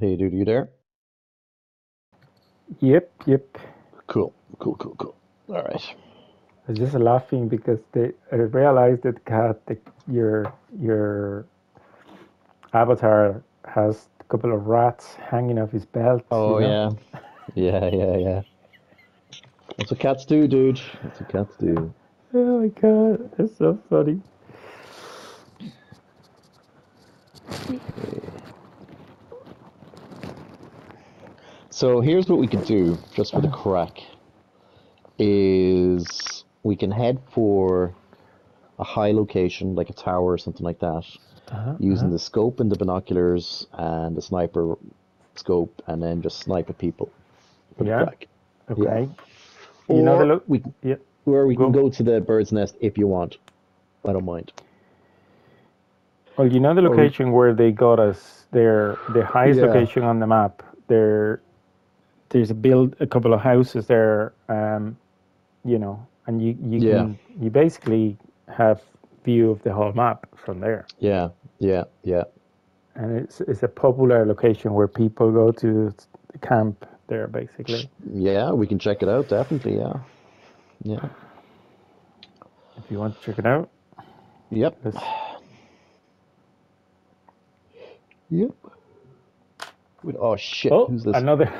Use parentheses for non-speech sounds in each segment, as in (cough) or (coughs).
Hey, dude, you there? Yep, yep. Cool, cool, cool, cool. All right. I was just laughing because they I realized that cat the, your your avatar has a couple of rats hanging off his belt. Oh you know? yeah, yeah, yeah, yeah. That's what cats do, dude. That's what cats do. Oh my god, that's so funny. So here's what we could do, just for the crack, is we can head for a high location, like a tower or something like that, Uh-huh, using uh-huh. the scope and the binoculars and the sniper scope, and then just snipe at people for the Yeah. crack. Okay. You know the Or look. we can, Yeah. or we can Go. go to the bird's nest if you want. I don't mind. Well, you know the Or we- location where they got us. Their the highest Yeah. location on the map. There, there's a build a couple of houses there. Um, you know, and you you Yeah. can you basically have view of the whole map from there. Yeah, yeah, yeah. and it's it's a popular location where people go to camp there basically. Yeah, we can check it out, definitely, yeah. Yeah. If you want to check it out, Yep. let's, Yep. Oh shit, oh who's this? another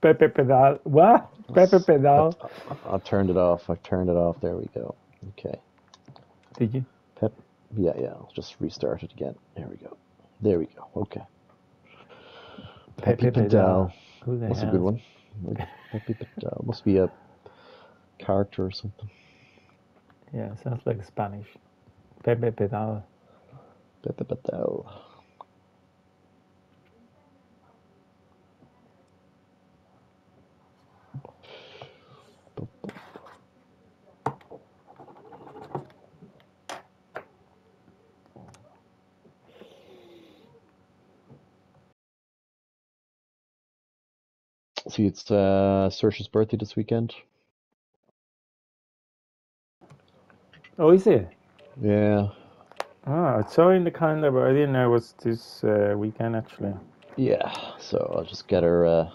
Pepe Pedal. What Pepe Pedal? I, I turned it off. I've turned it off. There we go. Okay. Did you? Pep. Yeah, yeah. I'll just restart it again. There we go. There we go. Okay. Pepe Pedal. Who the That's a good one. Pepe Pedal. Must be a character or something. Yeah, sounds like Spanish. Pepe Pedal. Pepe Pedal. See, it's uh, Saoirse's birthday this weekend. Oh, is it? Yeah. Ah, I saw in the calendar, but I didn't know it was this uh, weekend actually. Yeah. So I'll just get her. Uh,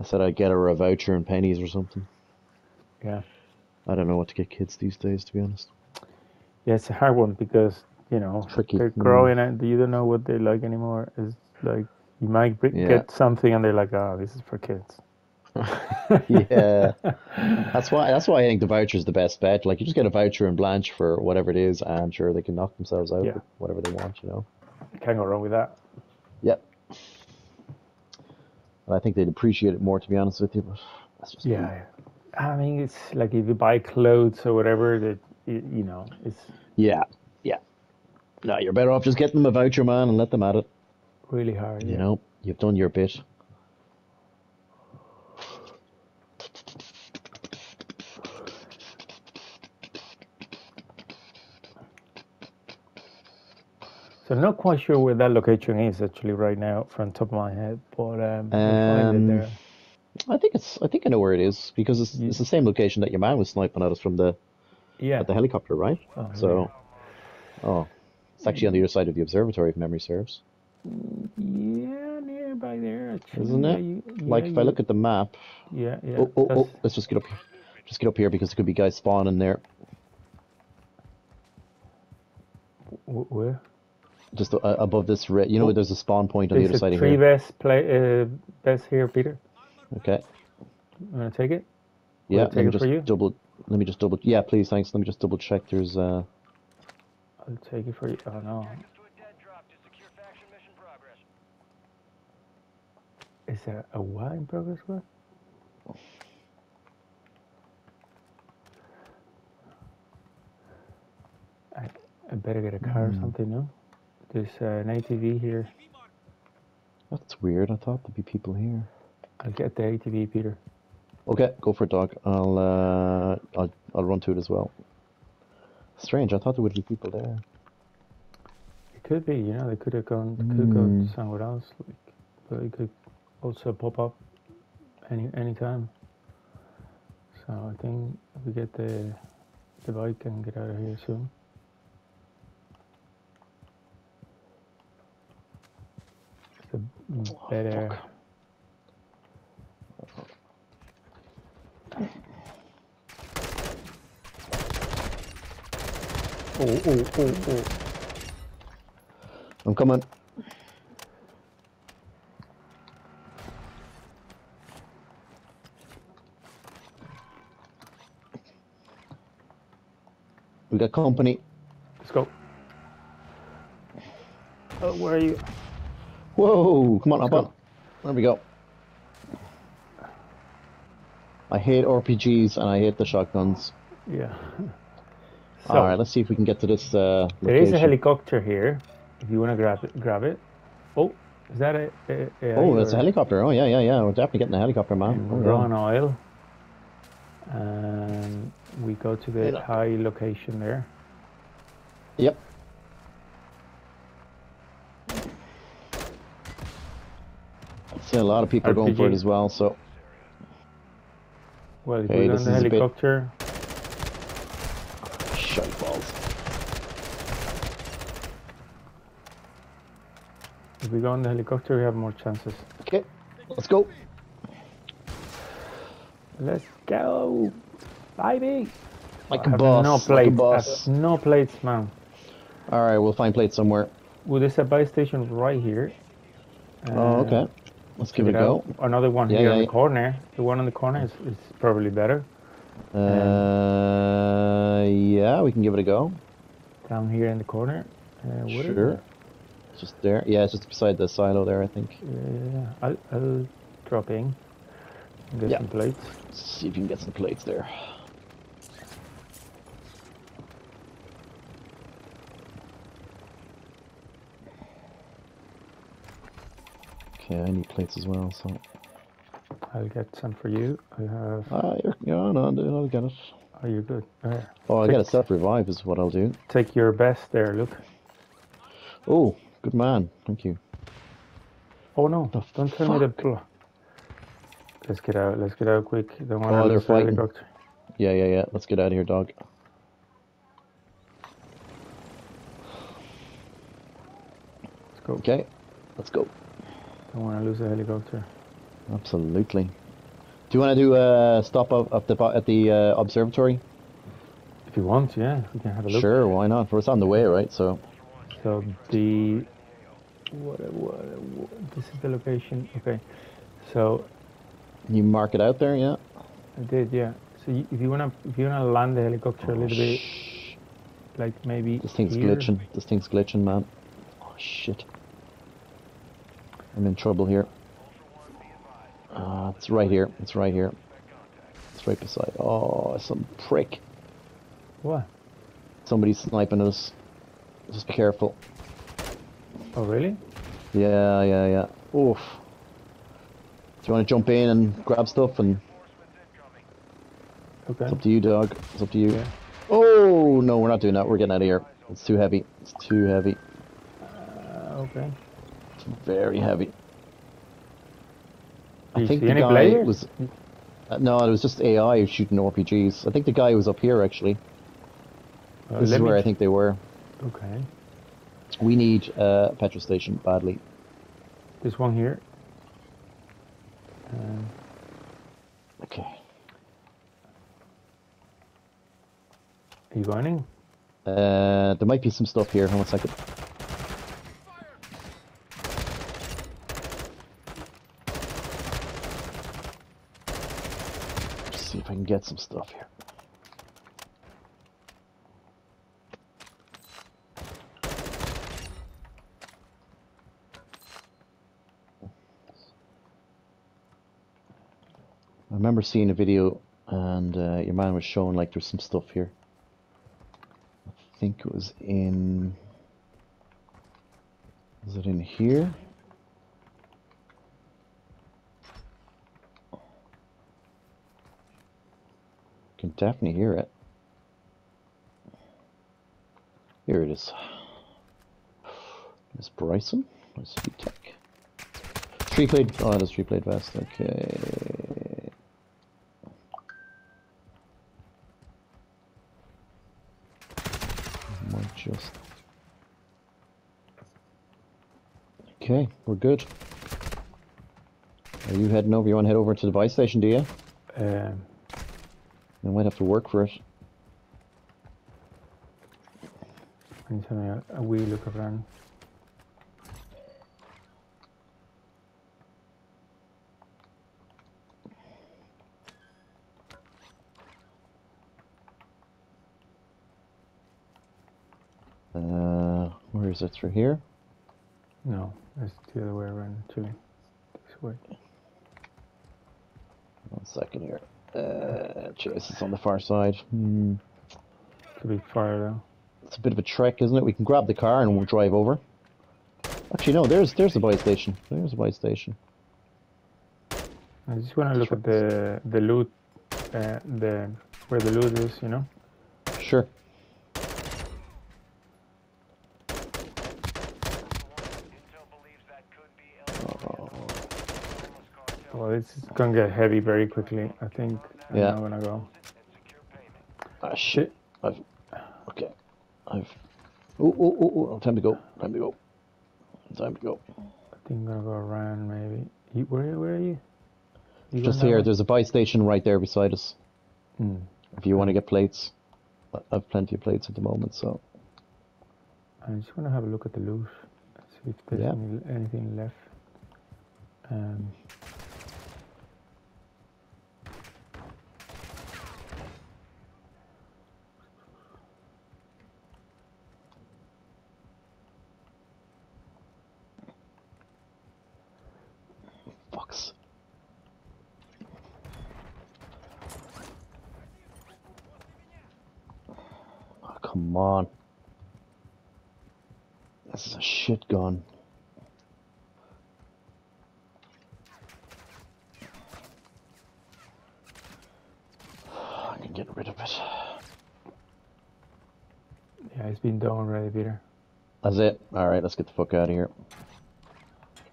I said I'd get her a voucher in pennies or something. Yeah. I don't know what to get kids these days, to be honest. Yeah, it's a hard one because you know Tricky. they're Mm. growing and you don't know what they like anymore. It's like you might br- Yeah. get something and they're like, "Oh, this is for kids." (laughs) yeah. That's why. That's why I think the voucher is the best bet. Like you just get a voucher and Blanche for whatever it is, and sure they can knock themselves out Yeah. with whatever they want. You know. Can't go wrong with that. Yep. And I think they'd appreciate it more, to be honest with you. But that's just. Yeah, I mean, it's like if you buy clothes or whatever, that you, you know, it's Yeah. Yeah. No, you're better off just getting them a voucher, man, and let them at it. Really hard. You yeah. know, you've done your bit. So I'm not quite sure where that location is actually right now from top of my head, but um, we'll find it Um, there. I think it's. I think I know where it is because it's, it's the same location that your man was sniping at us from the Yeah. at the helicopter, right? Oh, So, oh, it's actually on the other side of the observatory, if memory serves, Yeah, nearby there. Isn't it? you- Like yeah, if I look at the map. Yeah, yeah. Oh, oh, oh! Let's just get up. Here. Just get up here because there could be guys spawning there. Where? Just uh, above this, red. You know, where there's a spawn point on the There's other a side of three here. best play uh, best here, Peter. Okay. You wanna take it? Yeah. take Let me it for just you? double. Let me just double. Yeah, please, thanks. Let me just double check. There's uh. I'll take it for you. Oh no, Objectives to a dead drop to secure faction mission progress. Is there a what in progress? What? I, I better get a car or Hmm. something. No, there's uh, an ATV here. That's weird. I thought there'd be people here. I'll get the ATV, Peter. Okay, go for it, dog. I'll uh, I'll I'll run to it as well. Strange. I thought there would be people there. It could be, you know, they could have gone, could go Mm. somewhere else, like, but it could also pop up any any time. So I think we get the the bike and get out of here soon. The better. fuck. Oh, oh, oh, oh. I'm coming. We got company. Let's go. Oh, where are you? Whoa! Come on, up go. on. There we go. I hate RPGs and I hate the shotguns. Yeah. (laughs) So, All right, let's see if we can get to this. Uh, there is a helicopter here. If you want to grab it, grab it. Oh, is that a? a, a Oh, that's a helicopter. Oh yeah, yeah, yeah. We're definitely getting a helicopter, man. Oh, We're yeah. on oil. And we go to the Yeah. high location there. Yep. I see a lot of people going for it as well. So Well, if Hey, we go on the a bit- helicopter, shite balls. if we go on the helicopter, we have more chances. Okay, let's go. Let's go, baby. Like I a have boss. No like a plates. I boss. no plates, man. All right, we'll find plates somewhere. Well, there's a buy station right here. Oh, Uh, okay. Let's give it a go. Another one Yeah, here yeah, in the yeah. corner. The one on the corner is, is probably better. Uh, yeah, we can give it a go. Down here in the corner. Uh, what is Sure. It's just there. Yeah, it's just beside the silo there, I think. Yeah, I'll, I'll drop in. Get Yeah. some plates. Let's see if you can get some plates there. Okay, I need plates as well, so. I'll get some for you. I have. Ah, you're, yeah, no, dude, I'll get it. Oh, you're good. There. Oh, I got a self revive, is what I'll do. Take your best there. Look. Oh, good man. Thank you. Oh no! The Don't tell me the. Let's get out. Let's get out quick. Don't want Oh, to they're lose the fighting. helicopter. Yeah, yeah, yeah. Let's get out of here, dog. Let's go. Okay, let's go. Don't want to lose the helicopter. Absolutely. Do you want to do a stop up at the at the uh, observatory? If you want, yeah, we can have a look. Sure, why not? It's on the way, right? So, So the what, what, what this is the location. Okay. So you mark it out there, yeah. I did, yeah. So you, if you wanna if you wanna land the helicopter a little bit, like maybe This thing's here. glitching. This thing's glitching, man. Oh shit. I'm in trouble here. Uh, it's right here. It's right here. It's right beside. Oh, some prick. What? Somebody's sniping us. Just be careful. Oh really? Yeah, yeah, yeah. Oof. Do you want to jump in and grab stuff? And Okay. it's up to you, dog. It's up to you. Yeah. Oh no, we're not doing that. We're getting out of here. It's too heavy. It's too heavy. Uh, okay. It's very heavy. I think the any guy players? was. Uh, no, it was just AI shooting RPGs. I think the guy was up here actually. Uh, this is where I think they were. Okay. We need a petrol station badly. This one here. Um, Okay. are you in? Uh, there might be some stuff here. Hold on a second. Let's see if I can get some stuff here. Remember seeing a video and uh, your man was showing like there's some stuff here. I think it was in. Is it in here? Can definitely hear it. Here it is. Miss Bryson. Tech. Three plate. Oh, that's three plate vest. Okay. Might just. Okay, we're good. Are you heading over? You want to head over to the buy station, do you? Um, I might have to work for it. I'm having a, a wee look around. Uh, where is it? Through here? No, it's the other way around, actually. This way. One second here. Uh, chase it's on the far side. Hmm. It's a bit far though. It's a bit of a trek, isn't it? We can grab the car and we'll drive over. Actually, no. There's there's the buy station. There's the buy station. I just want to look at the the loot, uh, the where the loot is, you know. Sure. Intel believes that could be El Homeless it's gonna get heavy very quickly. I think I'm Yeah. not gonna go. And secure payment. Ah shit. I've. Okay. I've. Oh oh oh oh! Time to go. Time to go. Time to go. I think I'm gonna go around maybe. You, where where are you? you Just here. There's a buy station right there beside us. Hmm. If you want to get plates, I- I've plenty of plates at the moment. So I just want to have a look at the loot, see if there's Yeah. any, anything left. Um, fucks. Oh, come on. This is a shit gun. I can get rid of it. yeah, he's been done already, Peter. That's it. Alright, let's get the fuck out of here.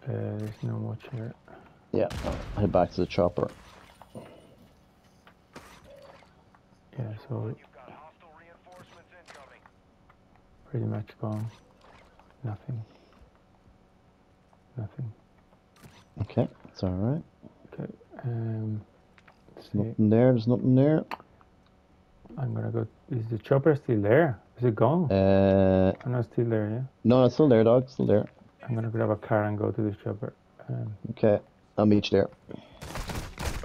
Uh, there's no much here. Yeah, head back to the chopper. Yeah, so You've got hostile reinforcements incoming. Pretty much gone. Nothing. Nothing. Okay, it's alright. Okay. Um. Nothing there, there's nothing there. I'm gonna go. Is the chopper still there? Is it gone? Uh, I'm not still there. Yeah. no, it's still there, dog. Still there. I'm gonna grab a car and go to the chopper. Um, Okay, I'll meet you there.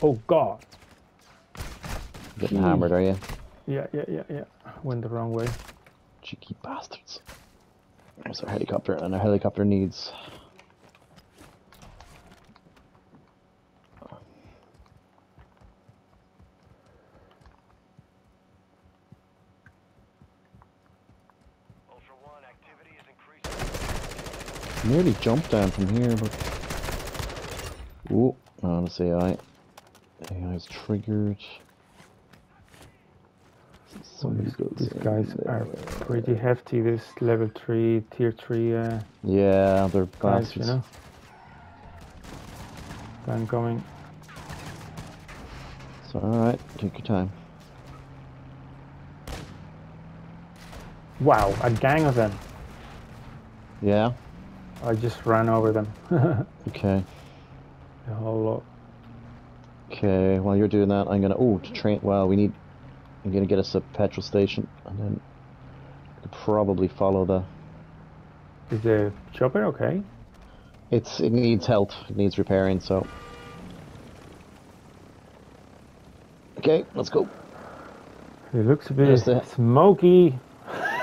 oh God. Getting Jeez. hammered, are you? Yeah, yeah, yeah, yeah. Went the wrong way. Cheeky bastards. There's our helicopter, and our helicopter needs. Ultra One, activity is increasing. Nearly jumped down from here, but. Oh, no, AI. AI is triggered. Somebody these, these guys are pretty hefty. This level three, tier three uh, Yeah, they're guys, bastards. you know. I'm coming. So, alright, take your time. Wow, a gang of them. Yeah, I just ran over them. the (laughs) okay. whole lot. Okay, while you're doing that, I'm gonna. Oh, to train. Well, we need. I'm gonna get us a petrol station, and then could probably follow the. Is the chopper okay? It's it needs help. It needs repairing. So. Okay, let's go. It looks a bit the- smoky.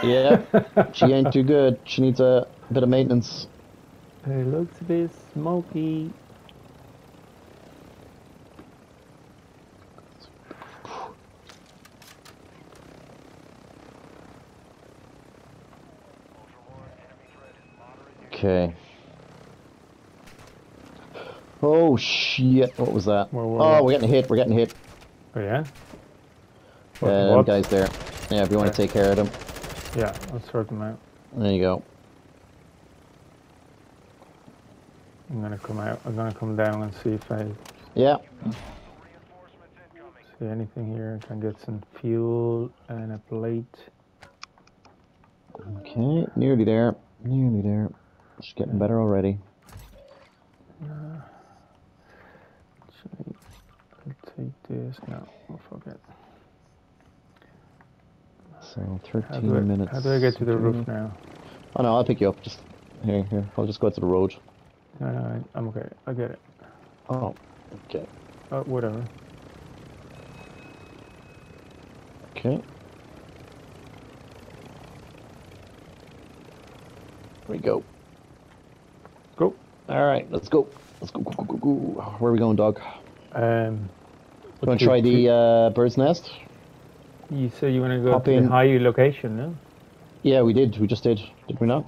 Yeah, she ain't too good. She needs a bit of maintenance. (laughs) It looks a bit smoky. Okay. Oh shit! What was that? Whoa, oh, we're getting hit. We're getting hit. Oh yeah. What, Yeah, what? guys there. Yeah, if you want to take care of them, Yeah, I'll sort them out. there you go. I'm gonna come out. I'm gonna come down and see if I Yeah. See anything here. I can get some fuel and a plate. Okay, nearly there. Nearly there. She's getting better already. actually, I'll take this. No, oh, fuck it. So 13 do, I, minutes. how do I get to the 13 roof now? Oh no, I'll pick you up. Just here, here. I'll just go out to the road. No, no, I- I'm okay. I get it. Oh, okay, Oh, whatever. okay. Here we go. All right, let's go. Let's go, go, go, go, go. Where are we going, dog? Um, You want to try the uh, bird's nest? You said you want to go Hop to in. the high location, no? Yeah, we did. We just did. Did we not?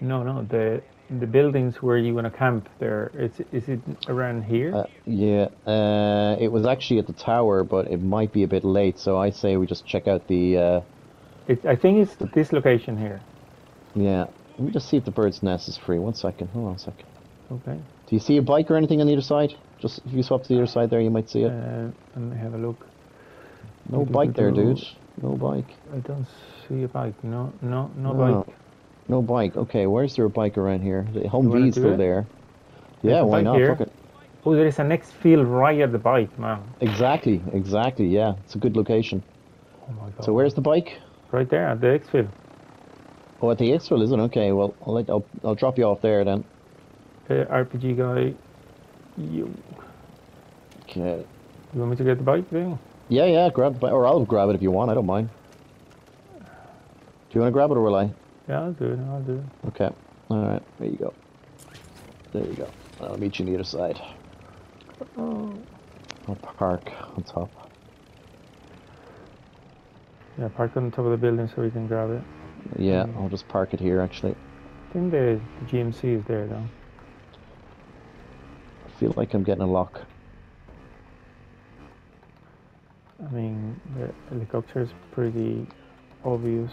No, no. The the buildings where you want to camp there. It's is it around here? Uh, yeah. Uh, it was actually at the tower, but it might be a bit late. So I say we just check out the. Uh, it, I think it's this location here. yeah. Let me just see if the bird's nest is free. One second. Hold on a second. Okay. Do you see a bike or anything on the other side? Just if you swap to the other side there, you might see it. Uh, let me have a look. no bike there, dude. No bike. I don't see a bike. No, no, no, No. bike. No bike. Okay, where's there a bike around here? The Home V's still it? there. There's Yeah, why not? Fuck it. Oh, there is a next field right at the bike, man. Exactly, exactly. Yeah, it's a good location. Oh my god. So where's the bike? Right there at the exfil. Oh, at the exfil, isn't it? Okay, well, I'll, let, I'll, I'll drop you off there then. Uh, RPG guy. You, Okay. you want me to get the bike thing? Yeah, yeah, grab the bike, or I'll grab it if you want. I don't mind. Do you want to grab it or will I? Yeah, I'll do it. I'll do it. Okay. All right. There you go. There you go. I'll meet you on the other side. Oh. I'll park on top. Yeah, park on top of the building so we can grab it. Yeah, Mm. I'll just park it here. Actually, I think the, the GMC is there though. I feel like I'm getting a lock. I mean, the helicopter is pretty obvious.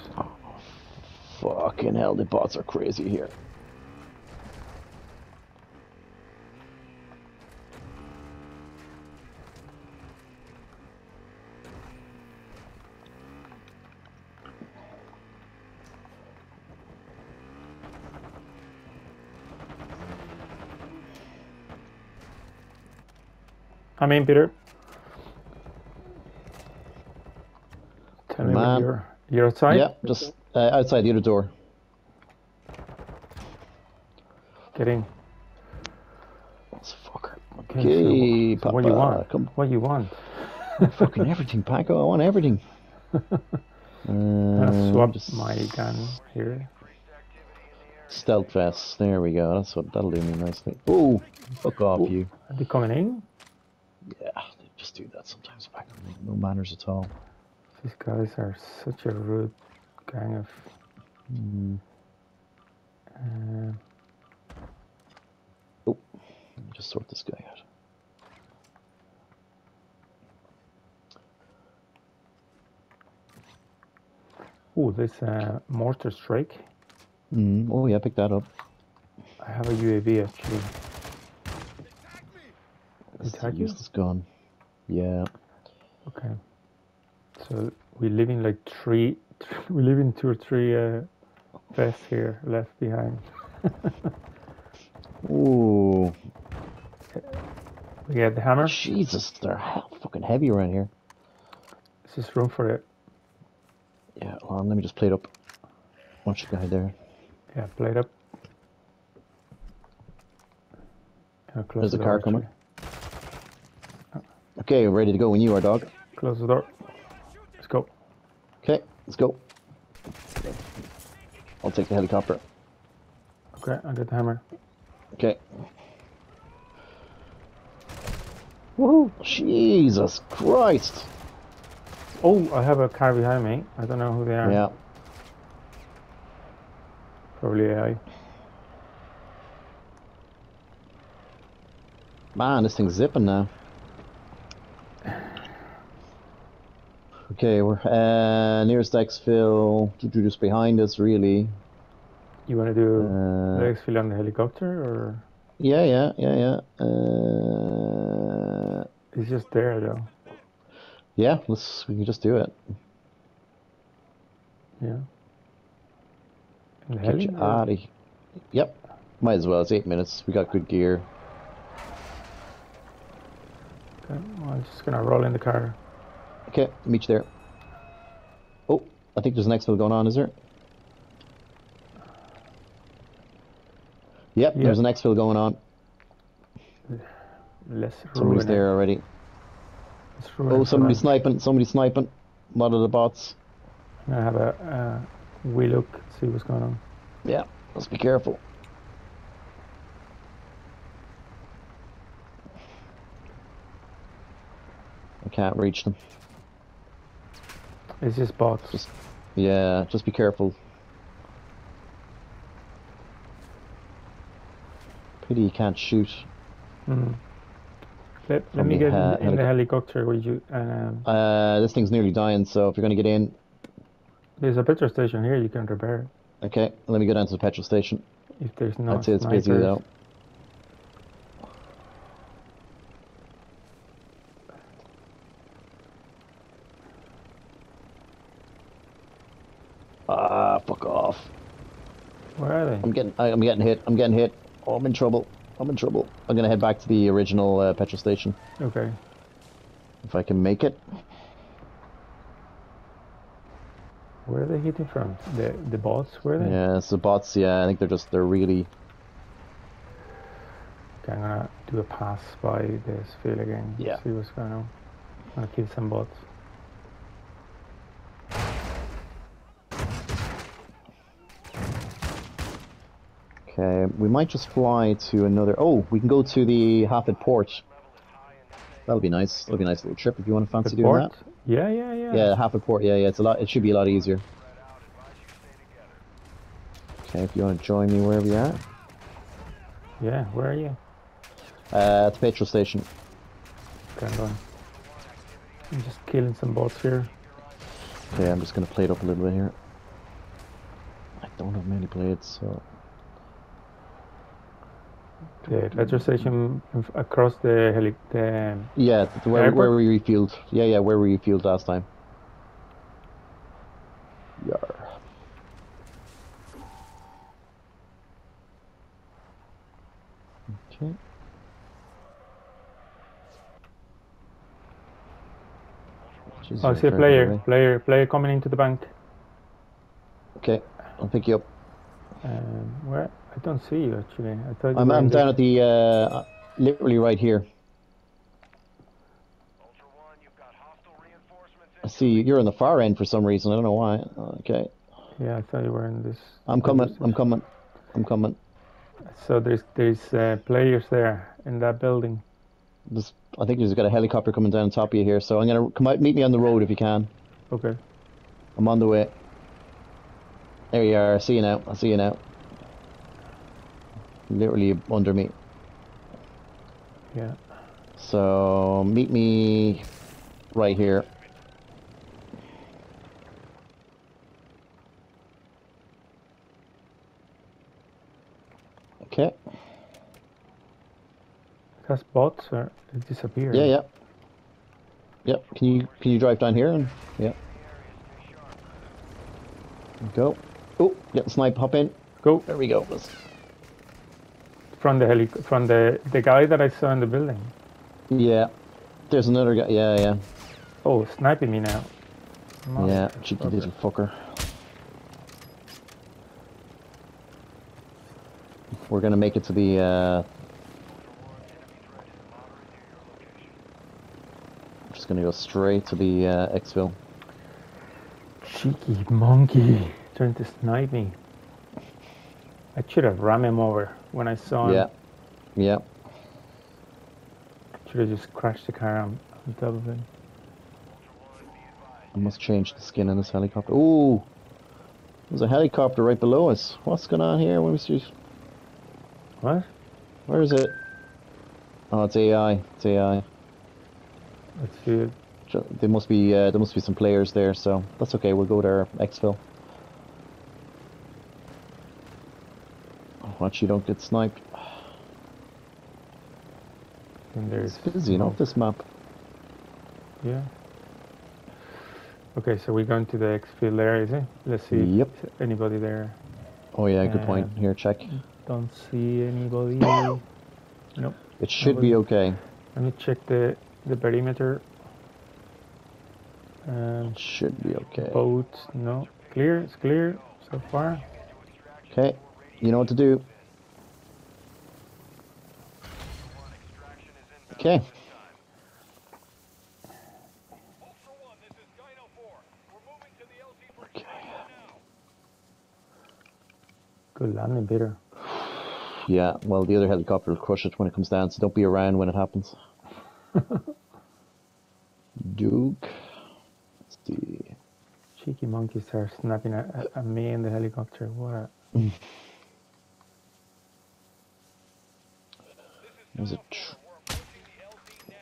Fucking hell, the bots are crazy here. I'm in, Peter. Tell me Man. you're you're outside. Yeah, just uh, outside the other door. Get in. This fucker. Okay, Okay, so, so what do you want? come. What do you want? (laughs) Fucking everything, Paco. I want everything. (laughs) I'll Uh, swap just my gun here. stealth vest. There we go. That's what that'll do me nicely. Oh, fuck off, you. Are they coming in? Yeah, they just do that sometimes. Paco. No manners at all. These guys are such a rude gang of. Mm. Uh, Oh, let me just sort this guy out. oh, this uh, mortar strike. Mm. Oh yeah, pick that up. I have a UAV actually. It's Attack you? useless gun. Yeah. Okay. So we live in like three. (laughs) We live in two or three uh, vests here left behind. (laughs) Ooh, We got the hammer. Jesus, they're hell fucking heavy around here. this just room for it. Yeah, hold on, let me just plate up. Watch the guy there. Yeah, plate up. There's the a car coming. actually. Okay, ready to go when you are, dog. Close the door. Let's go. Okay, let's go. I'll take the helicopter. Okay, I'll get the hammer. Okay. Woohoo! Jesus Christ! Oh, I have a car behind me. I don't know who they are. Yeah. Probably AI. Man, this thing's zipping now. Okay, we're uh, nearest exfil, just behind us, really. You want to do Uh, exfil on the helicopter or yeah, yeah, yeah, yeah. Uh, it's just there though? yeah, let's. We can just do it. Yeah. The Get heli? you out of. Yep. Might as well. It's eight minutes. We got good gear. Okay, well, I'm just gonna roll in the car. Okay, meet you there. Oh, I think there's an exfil going on, is there? Yep, Yeah. there's an exfil going on. Let's Somebody's there It. already. Oh, somebody's sniping. Somebody's sniping. One of the bots. I'm have a uh, wee look, see what's going on. Yeah, let's be careful. I can't reach them. It's just bots. Just- Yeah, just be careful. Pity you can't shoot. Mm. Let, let me the get in, in the helicopter with you. Um, Uh, this thing's nearly dying, so if you're gonna get in, there's a petrol station here. You can repair it okay, let me go down to the petrol station. if there's no I'd say it's busy though. Ah, fuck off. Where are they? I'm getting, I- I'm getting hit. I'm getting hit. Oh, I'm in trouble. I'm in trouble. I'm gonna head back to the original uh, petrol station Okay. if I can make it. Where are they hitting from? The the bots? Where are they? Yeah, it's the bots. Yeah, I think they're just they're really. Okay, I'm gonna do a pass by this field again. Yeah. See what's going on. I'm gonna kill some bots. Okay, we might just fly to another. Oh, we can go to the Hafid port. That'll be nice. That'll be a nice little trip if you want to fancy The doing port? that. Yeah, yeah, yeah. Yeah, Hafid port. Yeah, yeah. It's a lot. It should be a lot easier. Okay, if you want to join me wherever you're at, Yeah, where are you? uh, at the petrol station. Okay, I'm going. I'm just killing some bots here. Okay, I'm just gonna play it up a little bit here. I don't have many plates, so The petrol station across the heli the yeah. Where, Airport? where were you refueled? Yeah, yeah. Where were you refueled last time? Yar. Okay. Jesus, Oh, I see a player, away. player, player coming into the bank. Okay, I'll pick you up. Um, where? I don't see you actually. I thought I'm, I'm down at the, uh, literally right here. Ultra One, you've got hostile reinforcements I see you. You're on the far end for some reason. I don't know why. Okay. Yeah, I thought you were in this. I'm coming. I'm coming. I'm coming. So there's there's uh, players there in that building. Just, I think there's got a helicopter coming down on top of you here. So I'm gonna come out. Meet me on the road if you can. Okay. I'm on the way. There you are. I see you now. I see you now. Literally under me. Yeah. So meet me right here. Okay. Has bots or it disappeared? Yeah, yeah. Yep. Can you can you drive down here and yeah. Go. Oh, get the snipe. Hop in. Go There we go. Let's- from the heli from the the guy that I saw in the building. Yeah. There's another guy. Yeah, yeah, Oh, sniping me now. yeah. Cheeky little fucker. We're gonna make it to the. Uh, I'm just gonna go straight to the uh, exfil. Cheeky monkey trying to snipe me. I should have rammed him over when I saw him. Yeah. Yeah. Should have just crashed the car on, on top of it. I must change the skin in this helicopter. Ooh, there's a helicopter right below us. What's going on here? Let me see. What? Where is it? Oh, it's AI. It's AI. Let's see it. There must be uh, there must be some players there, so that's okay. We'll go to our exfil. Watch you don't get sniped. And there's It's busy, you know, this map. Yeah. Okay, so we're going to the exfil there, is it? Let's see. Yep. Anybody there? Oh yeah, good point. Um, Here, check. Don't see anybody. (coughs) nope. It should be okay. Let me check the the perimeter. Um, Should be okay. boat, no, clear. It's clear so far. Okay, you know what to do. Okay, Ultra One, this is Dino 4. We're moving to the LZ Okay. Good landing, Peter. yeah, well, the other helicopter will crush it when it comes down, so don't be around when it happens. (laughs) Duke. Let's see. Cheeky monkeys are snapping at, at- at me in the helicopter. What? A, (laughs) There's a tr- We're approaching the LZ now.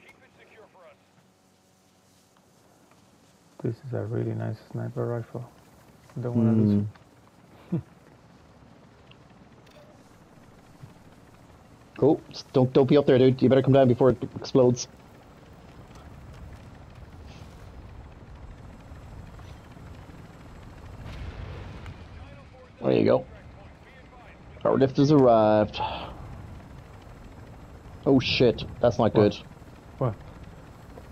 Keep it secure for us. This is a really nice sniper rifle. Don't want to lose. Hmm. (laughs) Cool. Don't don't be up there, dude. You better come down before it explodes. There you go. Our lift has arrived. Oh shit, that's not good. What?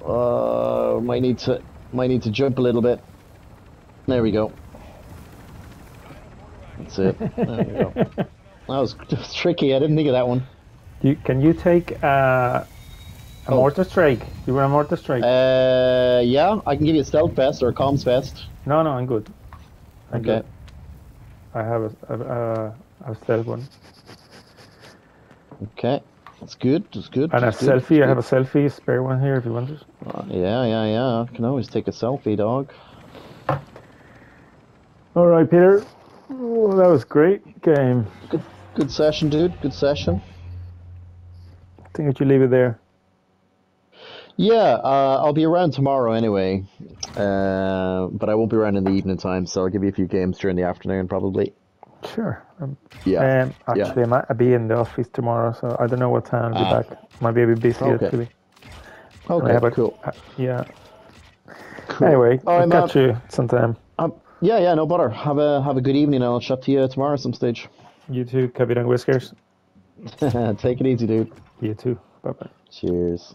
Uh, might need to might need to jump a little bit. There we go. That's it. There we go. That was, (laughs) was tricky. I didn't think of that one. You, can you take uh, a Oh. mortar strike? You want a mortar strike? Uh, yeah, I can give you a stealth vest or a comms vest. no, no, I'm good. I'm Okay. good. I have a, a, a, a stealth one. Okay, that's good. That's good. And a good, selfie. I have a selfie spare one here if you want it. Uh, yeah, yeah, yeah. I can always take a selfie, dog. All right, Peter. Oh, that was great game. Good, good session, dude. Good session. I think we should leave it there. Yeah, uh, I'll be around tomorrow anyway, uh, but I won't be around in the evening time, so I'll give you a few games during the afternoon probably. Sure. Um, Yeah. um, yeah. actually, I might be in the office tomorrow, so I don't know what time I'll be Ah. back. Might be a bit busy Okay. actually. Okay, have a- cool. uh, yeah. cool. Anyway, All I'll catch you sometime. Um, yeah, yeah, no bother. Have a have a good evening. And I'll chat to you tomorrow at some stage. You too, Capitan Whiskers. (laughs) Take it easy, dude. You too. Bye bye. Cheers.